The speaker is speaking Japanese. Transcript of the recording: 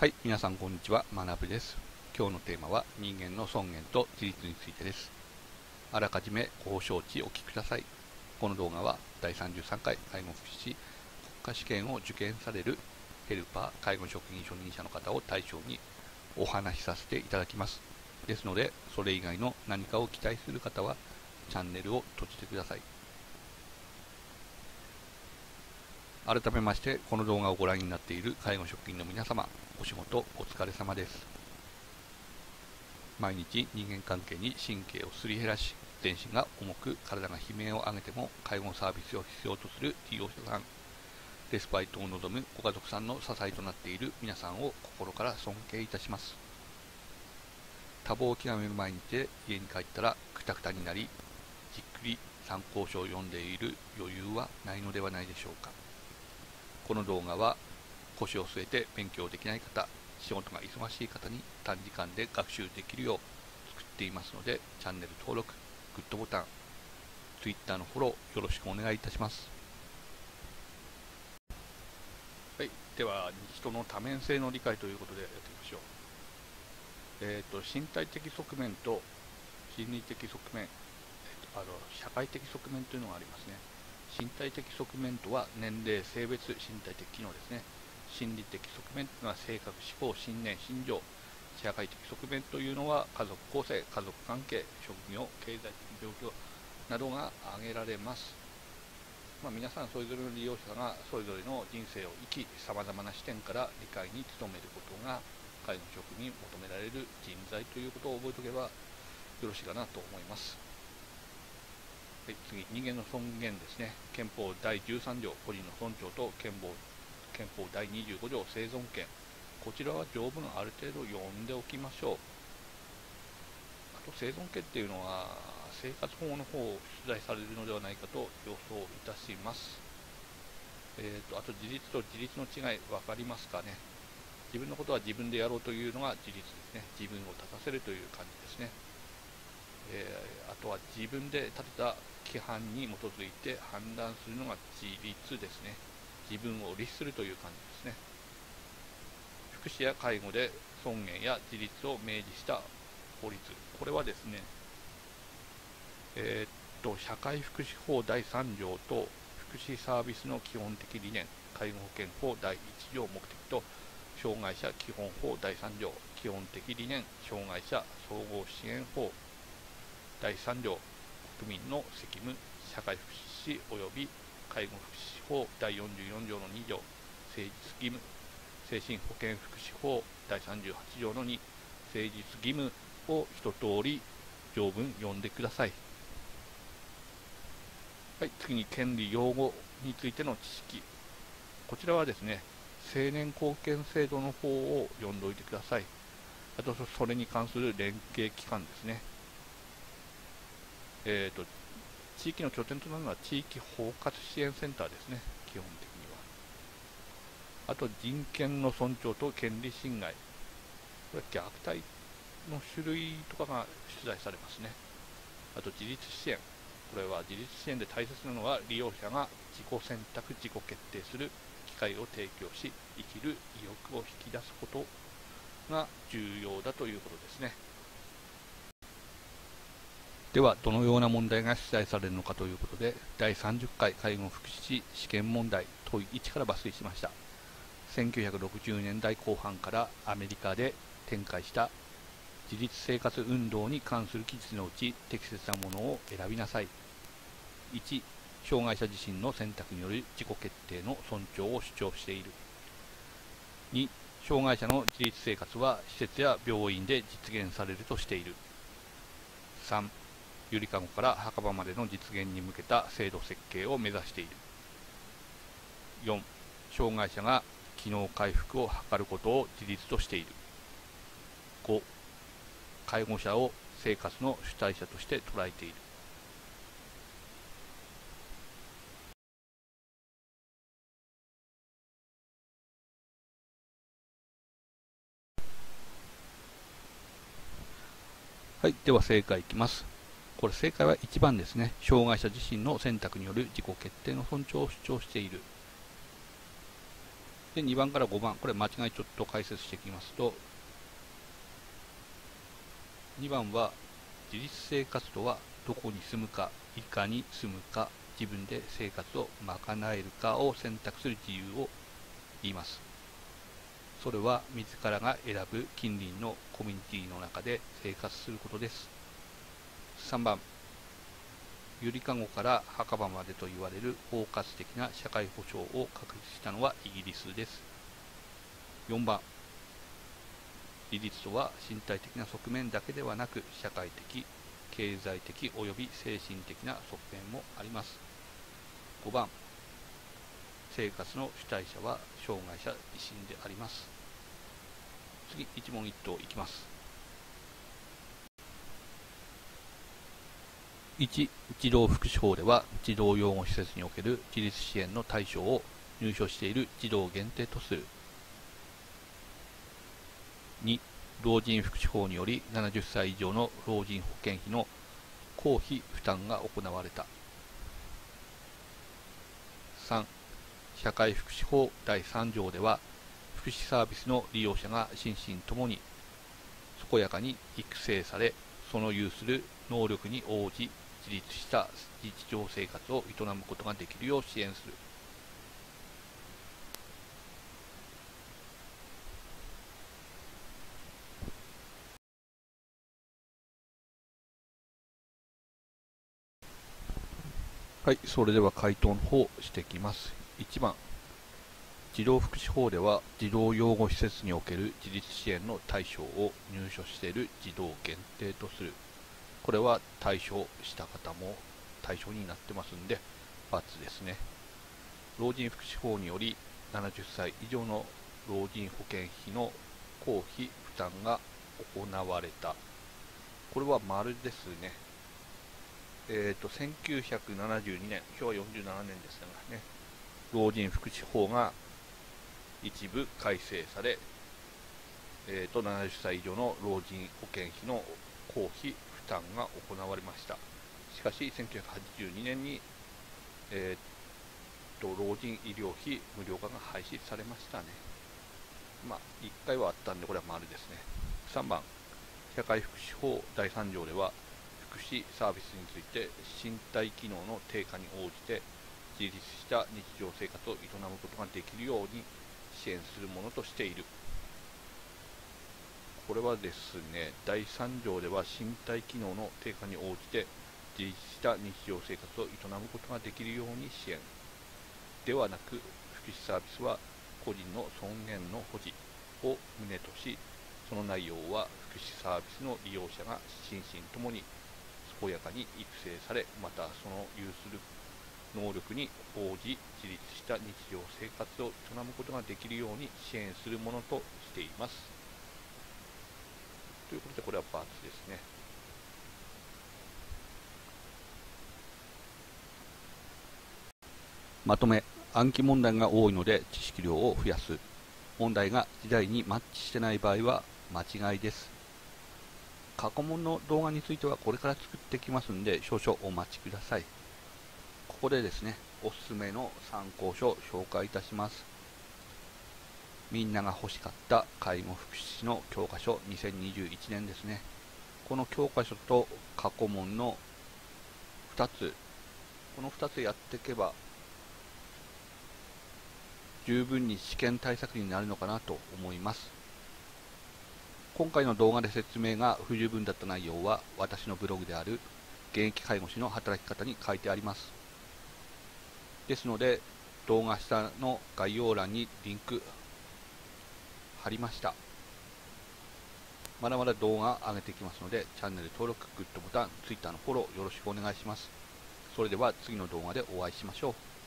はい、皆さんこんにちは、まなぶです。今日のテーマは人間の尊厳と自立についてです。あらかじめご承知お聞きください。この動画は第33回介護福祉士国家試験を受験されるヘルパー介護職員初任者の方を対象にお話しさせていただきます。ですので、それ以外の何かを期待する方はチャンネルを閉じてください。改めまして、この動画をご覧になっている介護職員の皆様、お仕事お疲れ様です。毎日人間関係に神経をすり減らし、全身が重く体が悲鳴を上げても介護サービスを必要とする利用者さん、レスパイトを望むご家族さんの支えとなっている皆さんを心から尊敬いたします。多忙を極める毎日で家に帰ったらくたくたになり、じっくり参考書を読んでいる余裕はないのではないでしょうか。この動画は腰を据えて勉強できない方、仕事が忙しい方に短時間で学習できるよう作っていますので、チャンネル登録、グッドボタン、Twitter のフォローよろしくお願いいたします。はい、では、人の多面性の理解ということでやってみましょう。えーと、身体的側面と心理的側面、えーと、あの社会的側面というのがありますね。身体的側面とは年齢、性別、身体的機能ですね。心理的側面というのは性格、思考、信念、心情。社会的側面というのは家族構成、家族関係、職業、経済的状況などが挙げられます。まあ、皆さんそれぞれの利用者がそれぞれの人生を生き、さまざまな視点から理解に努めることが介護職に求められる人材ということを覚えておけばよろしいかなと思います。はい、次、人間の尊厳ですね。憲法第13条、個人の尊重と憲法憲法第25条、生存権。こちらは条文ある程度読んでおきましょう。あと、生存権っていうのは、生活保護の方を出題されるのではないかと予想いたします。えーと、あと、自立と自立の違い、分かりますかね。自分のことは自分でやろうというのが自立ですね。自分を立たせるという感じですね。えー、あとは自分で立てた規範に基づいて判断するのが自立ですね。自分を律するという感じですね。福祉や介護で尊厳や自立を明示した法律。これはですね、えー、っと、社会福祉法第3条と福祉サービスの基本的理念、介護保険法第1条目的と障害者基本法第3条、基本的理念、障害者総合支援法第3条、国民の責務、社会福祉士及び介護福祉法第44条の2条、誠実義務、精神保健福祉法第38条の2、誠実義務を一通り条文読んでください。はい、次に権利擁護についての知識。こちらはですね、青年貢献制度の方を読んでおいてください。あと、それに関する連携機関ですね。えーと、地域の拠点となるのは地域包括支援センターですね、基本的には。あと、人権の尊重と権利侵害。これは虐待の種類とかが出題されますね。あと、自立支援。これは自立支援で大切なのは利用者が自己選択、自己決定する機会を提供し、生きる意欲を引き出すことが重要だということですね。では、どのような問題が出題されるのかということで、第30回介護福祉士試験問題問1から抜粋しました。1960年代後半からアメリカで展開した自立生活運動に関する記述のうち適切なものを選びなさい。1、障害者自身の選択による自己決定の尊重を主張している。2、障害者の自立生活は施設や病院で実現されるとしている。3、ゆりかごから墓場までの実現に向けた制度設計を目指している。4、障害者が機能回復を図ることを自立としている。5、介護者を生活の主体者として捉えている。はい、では正解いきます。これ正解は1番ですね。障害者自身の選択による自己決定の尊重を主張している。で、2番から5番、これ間違いちょっと解説していきますと、2番は自立生活とはどこに住むか、いかに住むか、自分で生活を賄えるかを選択する自由を言います。それは自らが選ぶ近隣のコミュニティの中で生活することです。3番、ゆりかごから墓場までと言われる包括的な社会保障を確立したのはイギリスです。4番、自立とは身体的な側面だけではなく社会的、経済的及び精神的な側面もあります。5番、生活の主体者は障害者自身であります。次、一問一答いきます。1、児童福祉法では、児童養護施設における自立支援の対象を入所している児童限定とする。2、老人福祉法により70歳以上の老人保険費の公費負担が行われた。3社会福祉法第3条では福祉サービスの利用者が心身ともに健やかに育成されその有する能力に応じ自立した日常生活を営むことができるよう支援するはい、それでは回答の方していきます。1番、児童福祉法では児童養護施設における自立支援の対象を入所している児童限定とする。これは対象した方も対象になってますんで、×ですね。老人福祉法により70歳以上の老人保険費の公費負担が行われた。これは丸ですね。えーと、1972年、昭和47年ですがね、老人福祉法が一部改正され、えーと、70歳以上の老人保険費の公費負担が行われました。しかし、1982年に、えーと、老人医療費無料化が廃止されましたね。まあ、1回はあったんで、これは丸ですね。3番、社会福祉法第3条では、福祉サービスについて身体機能の低下に応じて自立した日常生活を営むことができるように支援するものとしているこれはですね第3条では身体機能の低下に応じて自立した日常生活を営むことができるように支援。ではなく福祉サービスは個人の尊厳の保持を旨としその内容は福祉サービスの利用者が心身ともに健やかに育成されまたその有する能力に応じ自立した日常生活を営むことができるように支援するものとしています。ということでこれは×ですね。まとめ暗記問題が多いので知識量を増やす。問題が時代にマッチしてない場合は間違いです。過去問の動画についてはこれから作ってきますんで少々お待ちください。ここでですねおすすめの参考書を紹介いたします。みんなが欲しかった介護福祉士の教科書2021年ですね。この教科書と過去問の2つ。この2つやっていけば十分に試験対策になるのかなと思います。今回の動画で説明が不十分だった内容は私のブログである現役介護士の働き方に書いてあります。ですので動画下の概要欄にリンク貼りました。まだまだ動画上げていきますのでチャンネル登録、グッドボタン、Twitter のフォローよろしくお願いします。それでは次の動画でお会いしましょう。